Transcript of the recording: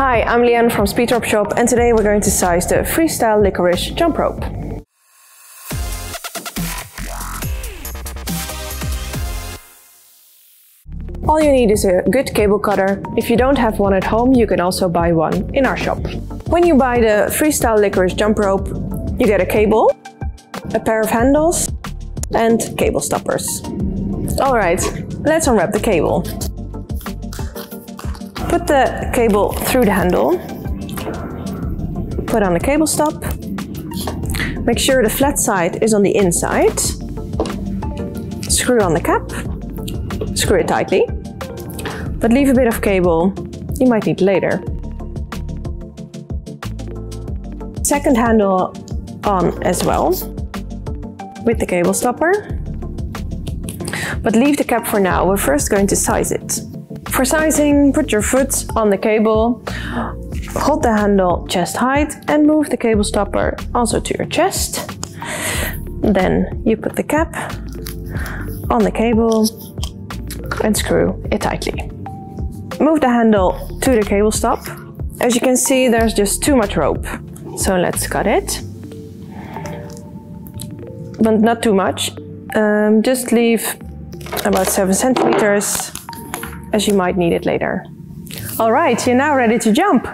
Hi, I'm Leanne from Speed Speedrop Shop and today we're going to size the Freestyle Liquorice jump rope. All you need is a good cable cutter. If you don't have one at home, you can also buy one in our shop. When you buy the Freestyle Liquorice jump rope, you get a cable, a pair of handles and cable stoppers. Alright, let's unwrap the cable. Put the cable through the handle, put on the cable stop, make sure the flat side is on the inside, screw on the cap, screw it tightly, but leave a bit of cable. You might need later. Second handle on as well with the cable stopper. But leave the cap for now, we're first going to size it. For sizing, put your foot on the cable, hold the handle chest height and move the cable stopper also to your chest. Then you put the cap on the cable and screw it tightly. Move the handle to the cable stop. As you can see, there's just too much rope. So let's cut it but not too much. Um, just leave about 7 centimeters as you might need it later. Alright, you're now ready to jump!